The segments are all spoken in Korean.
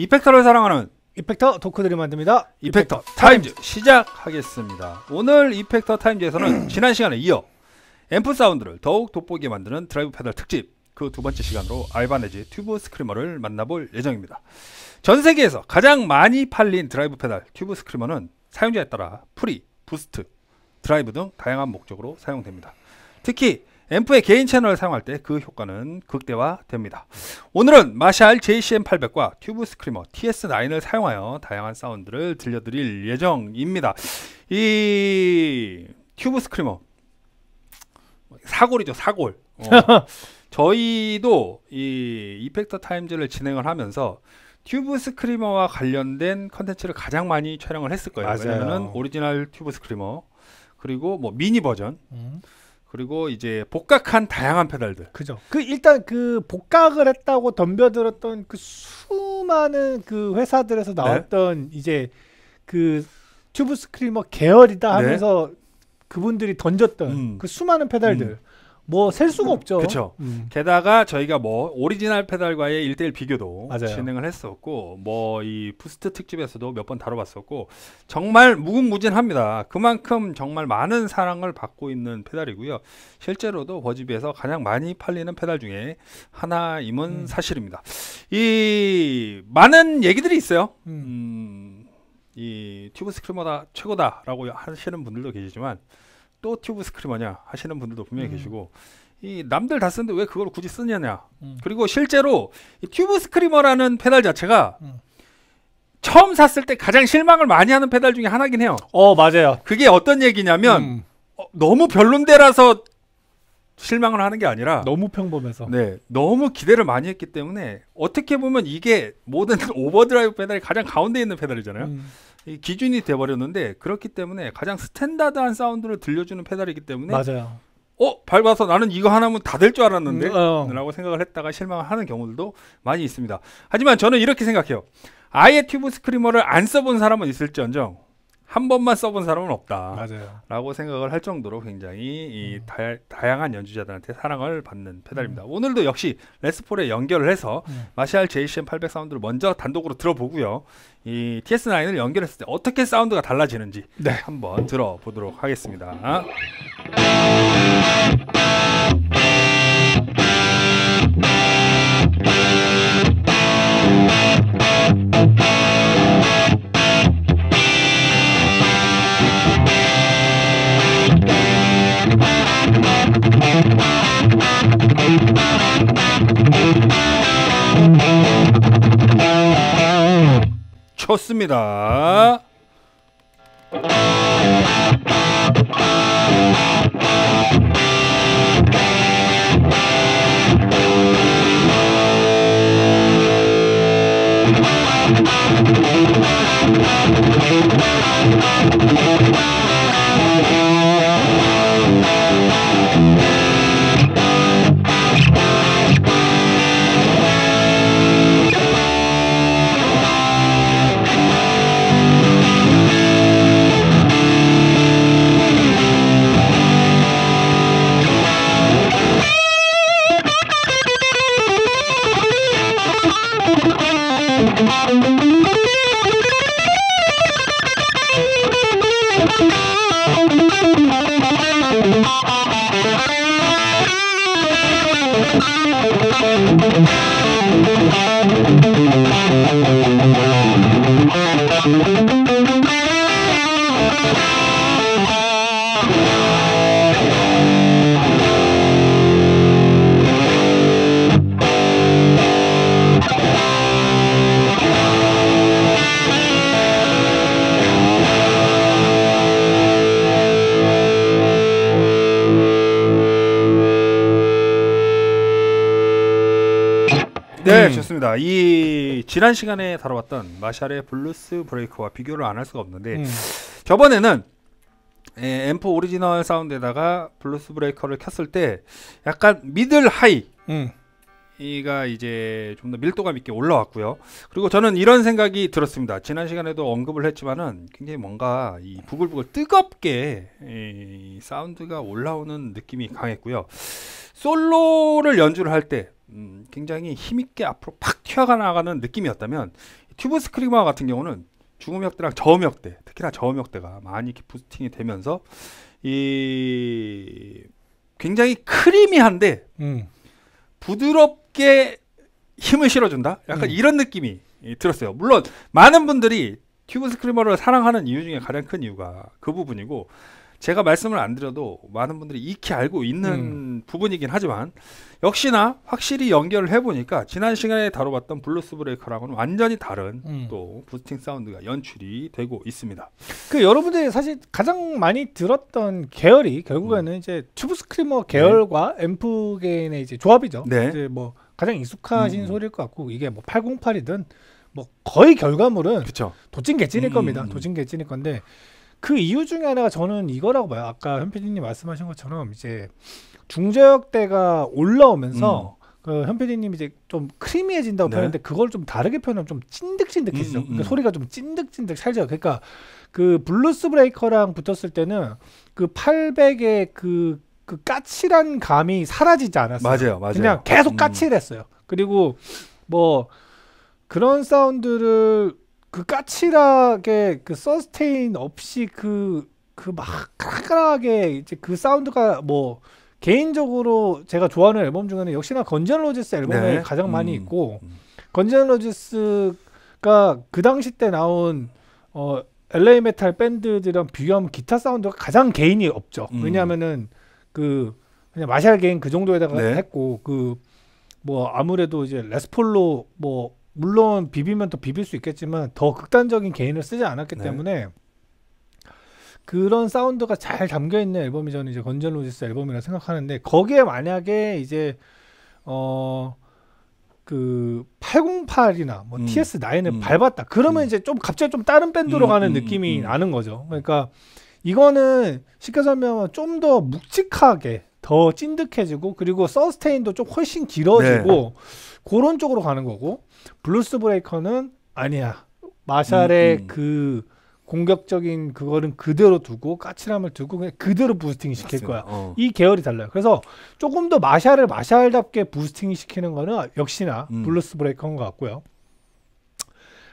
effector를 사랑하는 effector 덕후들이 만듭니다. Effector Times 시작하겠습니다. 오늘 Effector Times에서는 지난 시간에 이어 앰프 사운드를 더욱 돋보이게 만드는 드라이브 페달 특집 그 두 번째 시간으로 Ibanez Tube Screamer를 만나볼 예정입니다. 전 세계에서 가장 많이 팔린 드라이브 페달 Tube Screamer는 사용자에 따라 pre, boost, 드라이브 등 다양한 목적으로 사용됩니다. 특히 앰프의 gain 채널을 사용할 때 그 효과는 극대화됩니다. 오늘은 Marshall JCM800과 Tube Screamer TS9을 사용하여 다양한 사운드를 들려드릴 예정입니다. 이 Tube Screamer 사골이죠 사골. 어, 저희도 이 Effector Times를 진행을 하면서 Tube Screamer와 관련된 컨텐츠를 가장 많이 촬영을 했을 거예요. 맞아요. 왜냐면은 오리지널 Tube Screamer 그리고 뭐 미니 버전 음, 그리고 이제 복각한 다양한 페달들. 그죠. 그 일단 그 복각을 했다고 덤벼들었던 그 수많은 그 회사들에서 나왔던 이제 그 Tube Screamer 계열이다 네. 하면서 그분들이 던졌던 음. 그 수많은 페달들 뭐 셀 수가 없죠. 그쵸. 음. 게다가 저희가 뭐 오리지널 페달과의 1대1 비교도 맞아요. 진행을 했었고 뭐 이 boost 특집에서도 몇 번 다뤄봤었고 정말 무궁무진합니다. 그만큼 정말 많은 사랑을 받고 있는 페달이고요. 실제로도 버즈비에서 가장 많이 팔리는 페달 중에 하나임은 음. 사실입니다. 이 많은 얘기들이 있어요. 음. 음, 이 Tube Screamer다 최고다라고 하시는 분들도 계시지만 또 Tube Screamer냐 하시는 분들도 분명히 음. 계시고 이 남들 다 쓰는데 왜 그걸 굳이 쓰냐냐 음. 그리고 실제로 이 Tube Screamer라는 페달 자체가 음. 처음 샀을 때 가장 실망을 많이 하는 페달 중에 하나긴 해요 어 맞아요. 그게 어떤 얘기냐면 음. 어, 너무 별론데라서 실망을 하는 게 아니라 너무 평범해서. 네, 너무 기대를 많이 했기 때문에 어떻게 보면 이게 모든 overdrive 페달이 가장 가운데 있는 페달이잖아요. 기준이 돼버렸는데 그렇기 때문에 가장 standard한 사운드를 들려주는 페달이기 때문에 맞아요. 어 밟아서 나는 이거 하나면 다 될 줄 알았는데 음, 어. 라고 생각을 했다가 실망을 하는 경우들도 많이 있습니다. 하지만 저는 이렇게 생각해요. 아예 튜브 스크리머를 안 써본 사람은 있을지언정 한 번만 써본 사람은 없다. 맞아요. 라고 생각을 할 정도로 굉장히 이 음. 다, 양한 연주자들한테 사랑을 받는 페달입니다. 오늘도 역시 레스폴에 연결을 해서 음. 마샬 JCM 800 사운드를 먼저 단독으로 들어보고요. 이 TS9을 연결했을 때 어떻게 사운드가 달라지는지 네. 한번 들어보도록 하겠습니다. 좋습니다. 네, 음. 좋습니다. 이 지난 시간에 다뤄봤던 Marshall의 Bluesbreaker와 비교를 안 할 수가 없는데 음. 저번에는 에, 앰프 오리지널 사운드에다가 Bluesbreaker를 켰을 때 약간 middle high 음. 이가 이제 좀 더 밀도감 있게 올라왔고요. 그리고 저는 이런 생각이 들었습니다. 지난 시간에도 언급을 했지만은 굉장히 뭔가 이 부글부글 뜨겁게 이 사운드가 올라오는 느낌이 강했고요. 솔로를 연주를 할 때 음, 굉장히 힘있게 앞으로 팍 튀어나가는 느낌이었다면 튜브 스크리머 같은 경우는 중음역대랑 저음역대, 특히나 저음역대가 많이 이렇게 부스팅이 되면서 이 굉장히 크리미한데 음. 부드럽게 힘을 실어준다. 약간 음. 이런 느낌이 이, 들었어요. 물론 많은 분들이 튜브 스크리머를 사랑하는 이유 중에 가장 큰 이유가 그 부분이고 제가 말씀을 안 드려도 많은 분들이 익히 알고 있는 음. 부분이긴 하지만 역시나 확실히 연결을 해보니까 지난 시간에 다뤄봤던 Bluesbreaker랑은 완전히 다른 음. 또 boosting 사운드가 연출이 되고 있습니다. 그 여러분들이 사실 가장 많이 들었던 계열이 결국에는 이제 Tube Screamer 계열과 앰프 gain의 이제 조합이죠. 네. 이제 뭐 가장 익숙하신 음. 소리일 것 같고 이게 뭐 808이든 뭐 거의 결과물은. 도찐 개찐일 음, 겁니다. 음. 도찐 개찐일 건데 그 이유 중에 하나가 저는 이거라고 봐요. 아까 현 PD님 말씀하신 것처럼 이제 중저역대가 올라오면서 그현 PD님이 이제 좀 creamy해진다고 음. 네. 표현했는데 그걸 좀 다르게 표현하면 좀 찐득찐득해지죠. 음, 음, 그러니까 음. 소리가 좀 찐득찐득 살죠. 그러니까 그 Blues Breaker랑 붙었을 때는 그 800의 그, 그 까칠한 감이 사라지지 않았어요. 맞아요, 맞아요. 그냥 계속 음. 까칠했어요. 그리고 뭐 그런 사운드를 그 까칠하게 그 sustain 없이 그 그 막 까락까락하게 이제 그 사운드가 뭐 개인적으로 제가 좋아하는 앨범 중에는 역시나 Guns N' Roses 앨범에 네. 가장 많이 음. 있고 음. Guns N' Roses가 그 당시 때 나온 어 LA metal 밴드들이랑 비교하면 기타 사운드가 가장 gain이 없죠. 음. 왜냐하면은 그 그냥 마샬 개인 그 정도에다가 네. 했고 그 뭐 아무래도 이제 레스폴로 뭐 물론 비비면 또 비빌 수 있겠지만 더 극단적인 개인을 쓰지 않았기 네. 때문에 그런 사운드가 잘 담겨 있는 앨범이 저는 이제 건전 로지스 앨범이라 생각하는데 거기에 만약에 이제 어 그 808이나 뭐 음. TS9을 음. 밟았다. 그러면 음. 이제 좀 갑자기 좀 다른 밴드로 음, 가는 음, 느낌이 음. 나는 거죠. 그러니까 이거는 쉽게 설명하면 좀 더 묵직하게 더 찐득해지고 그리고 sustain도 좀 훨씬 길어지고 네. 그런 쪽으로 가는 거고 Blues Breaker는 아니야. Marshall의 음, 음. 그 공격적인 그거는 그대로 두고 까칠함을 두고 그냥 그대로 boosting 시킬. 거야. 어. 이 계열이 달라요. 그래서 조금 더 Marshall을 Marshall답게 boosting 시키는 거는 역시나 음. Blues Breaker인 것 같고요.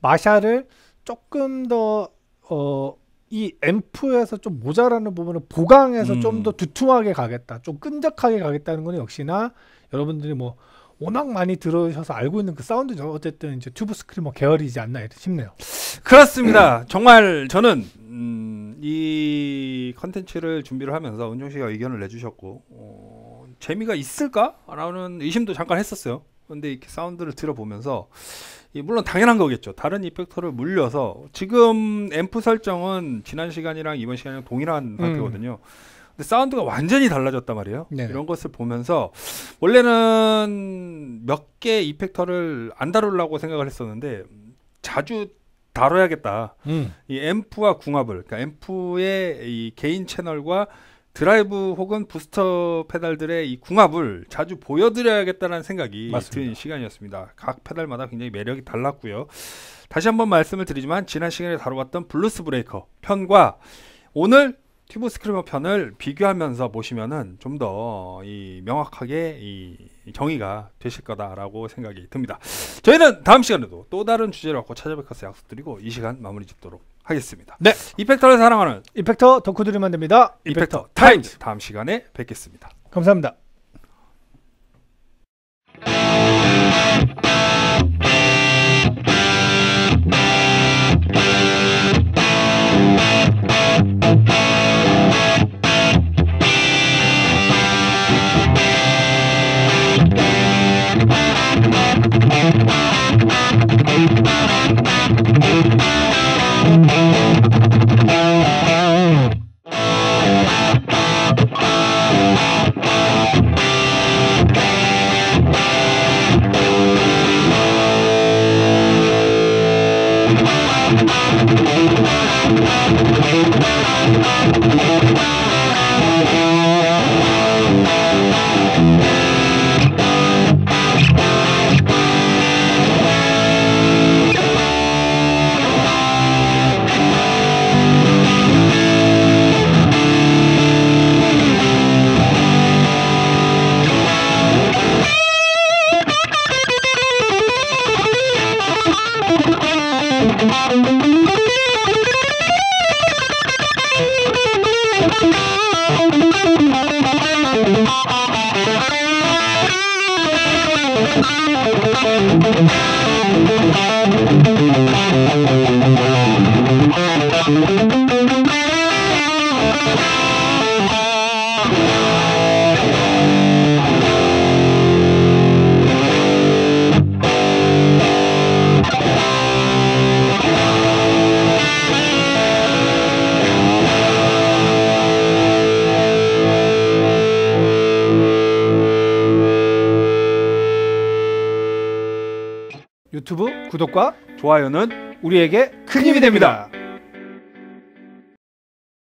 Marshall을 조금 더 어, 이 앰프에서 좀 모자라는 부분을 보강해서 음. 좀더 두툼하게 가겠다, 좀 끈적하게 가겠다는 거는 역시나 여러분들이 뭐 워낙 많이 들으셔서 알고 있는 그 사운드죠. 어쨌든 이제 Tube Screamer 계열이지 않나 싶네요. 그렇습니다. 정말 저는 음, 이 컨텐츠를 준비를 하면서 은종 씨가 의견을 내주셨고 어, 재미가 있을까라는 의심도 잠깐 했었어요. 근데 이렇게 사운드를 들어보면서 이 물론 당연한 거겠죠. 다른 이펙터를 물려서 지금 앰프 설정은 지난 시간이랑 이번 시간이랑 동일한 상태거든요. 근데 사운드가 완전히 달라졌단 말이에요. 네네. 이런 것을 보면서 원래는 몇 개 이펙터를 안 다루려고 생각을 했었는데 자주 다뤄야겠다. 음. 이 앰프와 궁합을, 그러니까 앰프의 이 gain 채널과 드라이브 혹은 부스터 페달들의 이 궁합을 자주 보여드려야겠다는 생각이 맞습니다. 든 시간이었습니다. 각 페달마다 굉장히 매력이 달랐고요. 다시 한번 말씀을 드리지만 지난 시간에 다뤄봤던 Blues Breaker 편과 오늘 Tube Screamer 편을 비교하면서 보시면은 좀 더 이 명확하게 이 정의가 되실 거다라고 생각이 듭니다. 저희는 다음 시간에도 또 다른 주제를 갖고 것을 약속드리고 이 시간 마무리 짓도록 하겠습니다. 네. 이펙터를 사랑하는 이펙터 덕후들의 만담입니다. Effector Times 다음 시간에 뵙겠습니다. 감사합니다. Thank you. Thank you. 구독과 좋아요는 우리에게 큰 힘이 됩니다.